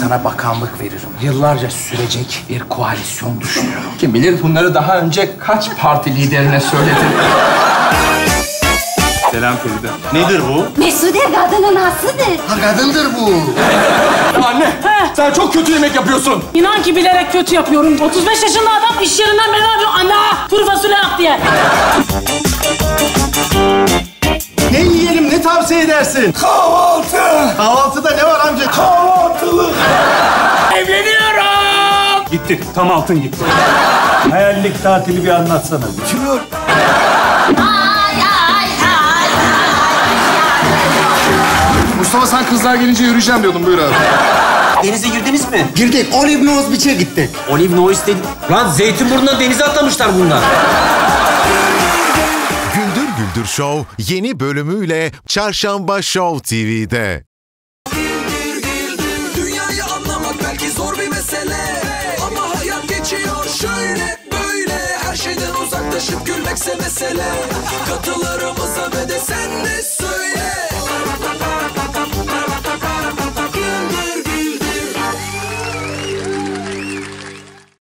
Sana bakanlık veririm. Yıllarca sürecek bir koalisyon düşünüyorum. Kim bilir bunları daha önce kaç parti liderine söyledin. Selam Feride. Nedir bu? Mesude kadının hasıdır. Ha kadındır bu. Anne, sen çok kötü yemek yapıyorsun. İnan ki bilerek kötü yapıyorum. 35 yaşında adam iş yerinden beni arıyor. Anne kuru fasulye yap diye. Ne yiyelim, ne tavsiye edersin? Kahvaltı. Kahvaltıda ne var amca? Kahvaltılık. Gitti. Tam altın gitti. Hayallik tatili bir anlatsana. Mustafa sen kızlar gelince yürüyeceğim diyordun buyur abi. Denize girdiniz mi? Girdik. Olive Nose Beach'e gittik. Olive Noise dedi. Lan Zeytinburnu'ndan denize atlamışlar bunlar. Güldür Güldür Show yeni bölümüyle Çarşamba Show TV'de. Dertleşip gülmekse mesele. Katılarımıza